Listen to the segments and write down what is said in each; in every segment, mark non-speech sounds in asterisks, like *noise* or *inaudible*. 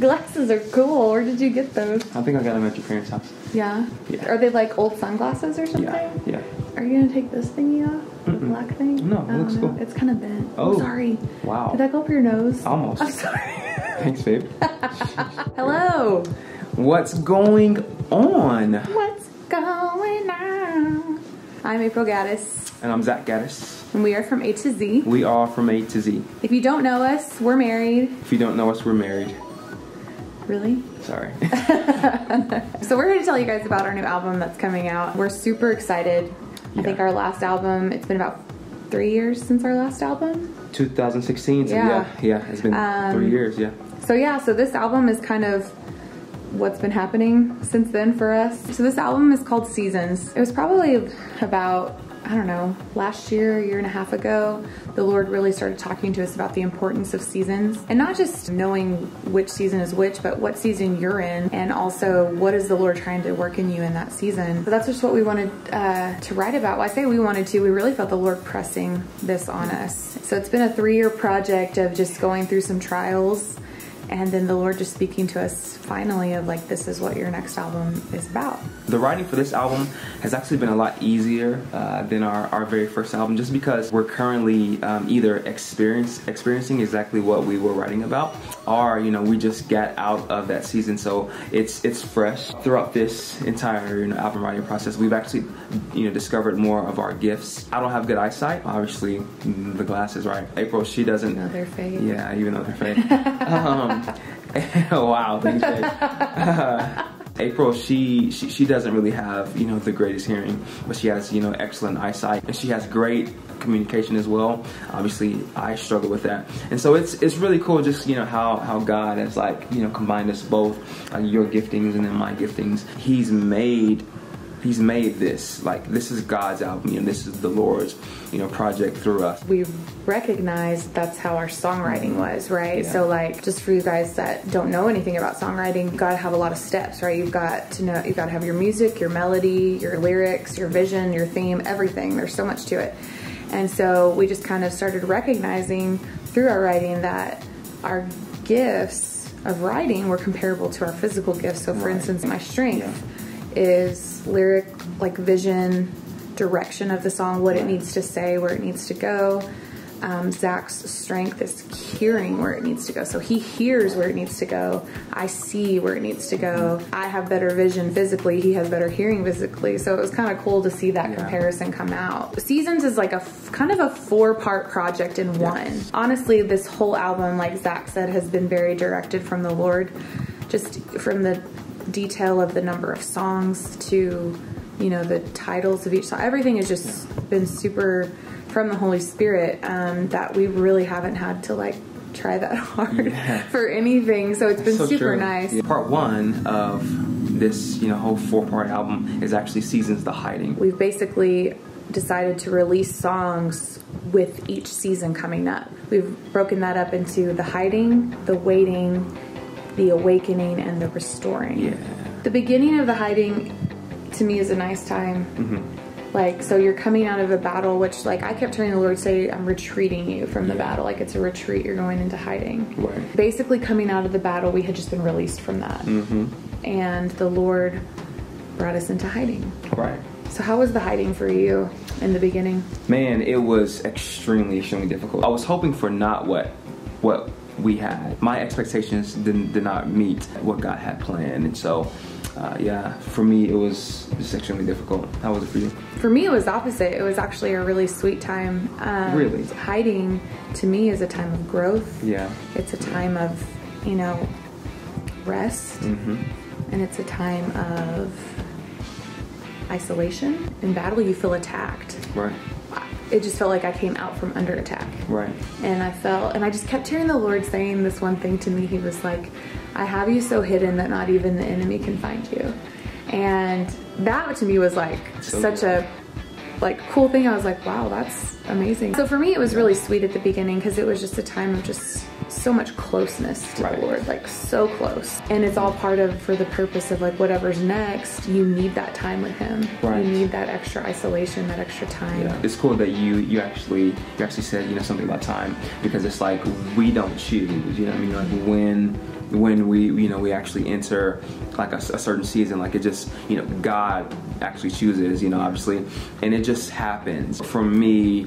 glasses are cool. Where did you get those? I think I got them at your parents' house. Yeah. Yeah. Are they like old sunglasses or something? Yeah, yeah. Are you gonna take this thingy off? The black thing? No, it looks know. cool. It's kind of bent. Oh. I'm sorry. Wow. Did that go up your nose? Almost. I'm sorry. *laughs* Thanks, babe. *laughs* Hello. What's going on? What's going on? I'm April Gaddis, And I'm Zach Gaddis. and we are from A to Z. We are from A to Z. If you don't know us, we're married. If you don't know us, we're married. Really? Sorry. *laughs* So we're here to tell you guys about our new album that's coming out. We're super excited. I think our last album, it's been about three years since our last album. 2016. So Yeah. yeah, yeah. It's been Um, three years. Yeah. So yeah, so this album is kind of what's been happening since then for us. So this album is called Seasons. It was probably about I don't know, last year, a year and a half ago, the Lord really started talking to us about the importance of seasons and not just knowing which season is which, but what season you're in, and also what is the Lord trying to work in you in that season. So that's just what we wanted uh, to write about. Well, I say we wanted to, we really felt the Lord pressing this on us. So it's been a three year project of just going through some trials and then the Lord just speaking to us finally of like, this is what your next album is about. The writing for this album has actually been a lot easier uh, than our, our very first album, just because we're currently um, either experience, experiencing exactly what we were writing about, or you know we just got out of that season, so it's it's fresh. Throughout this entire you know, album writing process, we've actually you know discovered more of our gifts. I don't have good eyesight, obviously the glasses, right? April, she doesn't. Know their fate. Yeah, even though they're fake. um, *laughs* wow, thanks. Uh, April, she, she she doesn't really have you know the greatest hearing, but she has you know excellent eyesight, and she has great communication as well. Obviously, I struggle with that, and so it's it's really cool just you know how how God has like you know combined us both, uh, your giftings and then my giftings. He's made He's made this like this is God's album. You know, this is the Lord's you know project through us. we recognized that's how our songwriting mm-hmm. was, right? Yeah. So like just for you guys that don't know anything about songwriting, you gotta have a lot of steps, right? You've got to know you've got to have your music, your melody, your lyrics, your vision, your theme, everything. There's so much to it. And so we just kind of started recognizing through our writing that our gifts of writing were comparable to our physical gifts. So for Right. instance, my strength is lyric like vision direction of the song what it needs to say where it needs to go. Um, zach's strength is hearing where it needs to go. So he hears where it needs to go. I see where it needs to go. I have better vision physically. He has better hearing physically. So it was kind of cool to see that Yeah. comparison come out. Seasons is like a kind of a four part project in one. Honestly this whole album like zach said has been very directed from the lord. Just from the detail of the number of songs to you know the titles of each song everything has just been super from the holy spirit um, that we really haven't had to like try that *laughs* hard Yeah. for anything so it's been So super true. nice Yeah. Part one of this, you know, whole four-part album is actually Seasons: The Hiding. we've basically decided to release songs with each season coming up we've broken that up into the hiding the waiting the awakening and the restoring Yeah. The beginning of the hiding to me is a nice time. Mhm. Like, so you're coming out of a battle, which, like, I kept hearing the Lord say, I'm retreating you from the battle. Like, it's a retreat, you're going into hiding. Right. Basically, coming out of the battle, we had just been released from that. Mhm. And the Lord brought us into hiding. Right. So, how was the hiding for you in the beginning? Man, it was extremely, extremely difficult. I was hoping for not what, what we had. My expectations did, did not meet what God had planned, and so, uh, yeah, for me it was just extremely difficult. How was it for you? For me, it was opposite. It was actually a really sweet time. Um, Really? Hiding to me is a time of growth. Yeah. It's a time of, you know, rest. And it's a time of isolation. In battle, you feel attacked. Right. It just felt like I came out from under attack. Right. And I felt, and I just kept hearing the Lord saying this one thing to me. He was like, I have you so hidden that not even the enemy can find you. And that to me was like So such good. a like cool thing. I was like, wow, that's amazing. So for me, it was really sweet at the beginning because it was just a time of just so much closeness to Right. the Lord, like so close. And it's all part of for the purpose of like whatever's next, you need that time with Him. Right. You need that extra isolation, that extra time. Yeah. It's cool that you you actually you actually said you know something about time because it's like we don't choose. You know I mean? Like when when we you know we actually enter like a, a, certain season like it just you know god actually chooses you know obviously and it just happens for me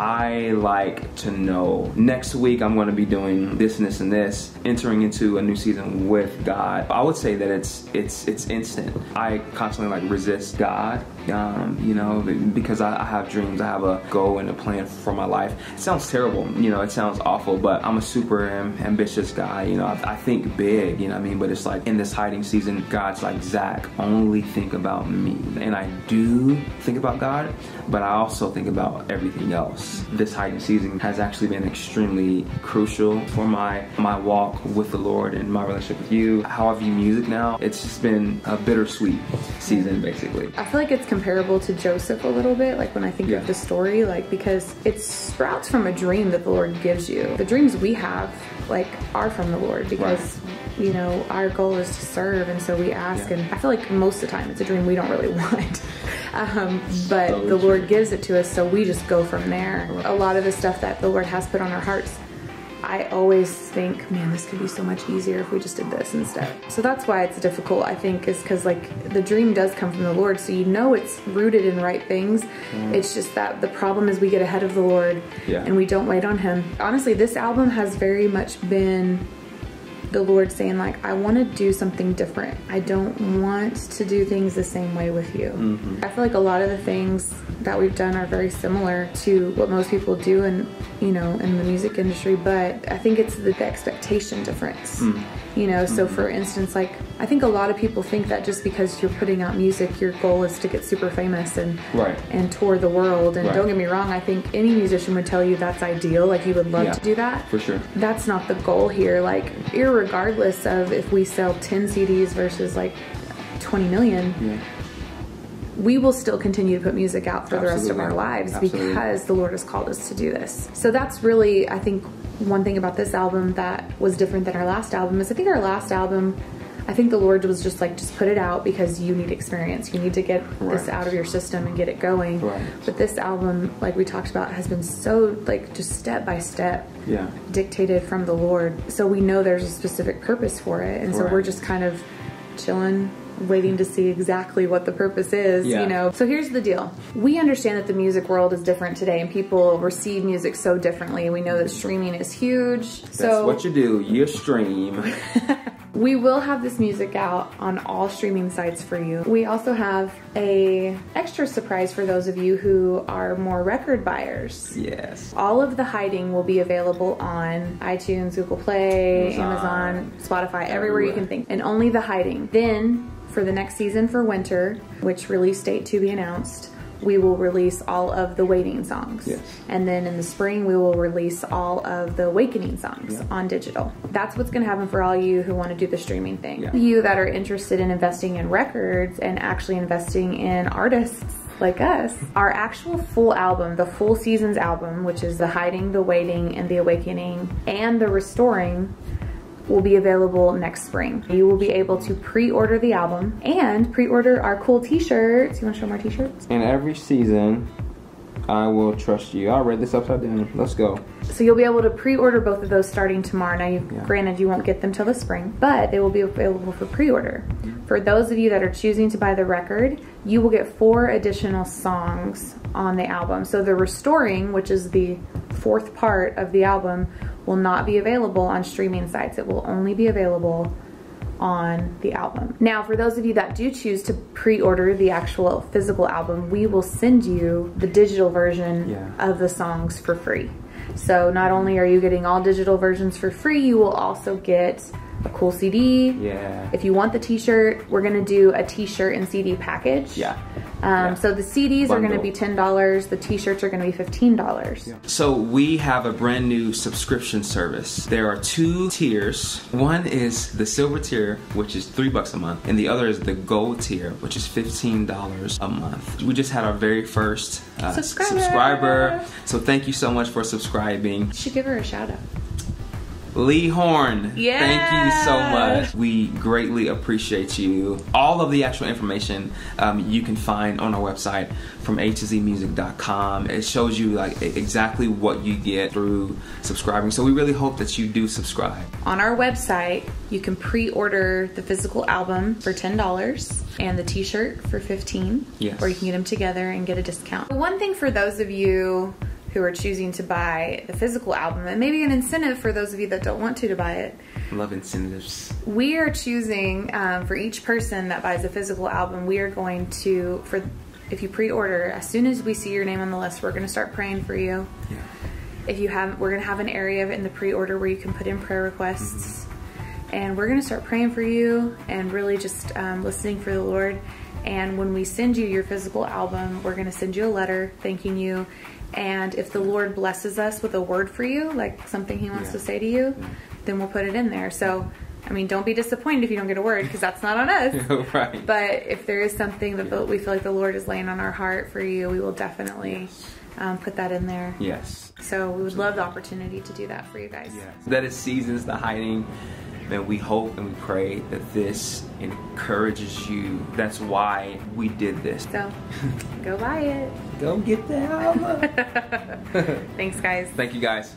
I like to know next week I'm going to be doing this and this and this, entering into a new season with God. I would say that it's it's it's instant. I constantly like resist God, um, you know, because I, I, have dreams, I have a goal and a plan for my life. It sounds terrible, you know, it sounds awful, but I'm a super ambitious guy, you know. I, I think big, you know what I mean? But it's like in this hiding season, God's like Zach, only think about me, and I do think about God, but I also think about everything else this hiding season has actually been extremely crucial for my my walk with the Lord and my relationship with you. How I view music now, it's just been a bittersweet season basically. I feel like it's comparable to Joseph a little bit, like when I think yeah. of the story, like because it sprouts from a dream that the Lord gives you. The dreams we have like are from the Lord because right you know, our goal is to serve, and so we ask. Yeah. And I feel like most of the time it's a dream we don't really *laughs* want. um, but so the Lord gives it to us, so we just go from there. A lot of the stuff that the Lord has put on our hearts, I always think, man, this could be so much easier if we just did this instead. So that's why it's difficult, I think, is because like the dream does come from the Lord, so you know it's rooted in right things. Mm. It's just that the problem is we get ahead of the Lord yeah. and we don't wait on Him. Honestly, this album has very much been the Lord saying like, I want to do something different. I don't want to do things the same way with you. Mm-hmm. I feel like a lot of the things that we've done are very similar to what most people do in, you know, in the music industry, but I think it's the, the expectation difference. Mm. You know, so mm-hmm. for instance, like I think a lot of people think that just because you're putting out music, your goal is to get super famous and right. and tour the world. And right. don't get me wrong, I think any musician would tell you that's ideal. Like you would love yeah, to do that. For sure. That's not the goal here. Like, regardless of if we sell 10 CDs versus like 20 million. Yeah we will still continue to put music out for Absolutely. the rest of our lives Absolutely. because the Lord has called us to do this. So that's really, I think, one thing about this album that was different than our last album is I think our last album, I think the Lord was just like, just put it out because you need experience. You need to get right. this out of your system and get it going. Right. But this album, like we talked about, has been so like just step by step yeah. dictated from the Lord. So we know there's a specific purpose for it. And so we're just kind of chilling waiting to see exactly what the purpose is, yeah. you know. So here's the deal. We understand that the music world is different today and people receive music so differently. We know that streaming is huge. That's so what you do, you stream. *laughs* we will have this music out on all streaming sites for you. We also have a extra surprise for those of you who are more record buyers. Yes. All of the hiding will be available on iTunes, Google Play, Amazon, Amazon Spotify, everywhere. everywhere you can think. And only the hiding. Then for the next season for winter, which release date to be announced, we will release all of the waiting songs. Yes. And then in the spring, we will release all of the awakening songs yeah. on digital. That's what's going to happen for all you who want to do the streaming thing. Yeah. You that are interested in investing in records and actually investing in artists like us, our actual full album, the full seasons album, which is the hiding, the waiting, and the awakening, and the restoring, will be available next spring. You will be able to pre-order the album and pre-order our cool t-shirts. You wanna show our t-shirts? And every season, I will trust you. I'll read this upside down. Let's go. So you'll be able to pre-order both of those starting tomorrow. Now, you, yeah. granted, you won't get them till the spring, but they will be available for pre-order. For those of you that are choosing to buy the record, you will get four additional songs on the album. So the Restoring, which is the fourth part of the album, will not be available on streaming sites. It will only be available on the album. Now, for those of you that do choose to pre-order the actual physical album, we will send you the digital version yeah. of the songs for free. So not only are you getting all digital versions for free, you will also get a cool CD. Yeah. If you want the t-shirt, we're gonna do a t-shirt and CD package. Yeah. Um, yeah. So the CDs Bundle. are gonna be $10, the t-shirts are gonna be $15. Yeah. So we have a brand new subscription service. There are two tiers. One is the silver tier, which is three bucks a month, and the other is the gold tier, which is $15 a month. We just had our very first uh, subscriber. subscriber. So thank you so much for subscribing. You should give her a shout out. Lee Horn. Yeah. Thank you so much. We greatly appreciate you. All of the actual information um, you can find on our website from a to zmusic.com. It shows you like exactly what you get through subscribing. So we really hope that you do subscribe. On our website, you can pre-order the physical album for $10 and the t-shirt for 15 Yes. or you can get them together and get a discount. One thing for those of you who are choosing to buy the physical album and maybe an incentive for those of you that don't want to to buy it, Love incentives. we are choosing um, for each person that buys a physical album we are going to for if you pre-order as soon as we see your name on the list we're going to start praying for you. Yeah. if you haven't we're going to have an area in the pre-order where you can put in prayer requests. And we're going to start praying for you and really just um, listening for the lord. And when we send you your physical album we're going to send you a letter thanking you and if the lord blesses us with a word for you like something he wants Yeah. to say to you then we'll put it in there so i mean don't be disappointed if you don't get a word because that's not on us *laughs* right. but if there is something that the, we feel like the lord is laying on our heart for you we will definitely um, put that in there yes. so we would love the opportunity to do that for you guys. Yes. That is seasons the hiding. Man, we hope and we pray that this encourages you. That's why we did this. So go buy it. Go get the album. *laughs* Thanks, guys. Thank you guys.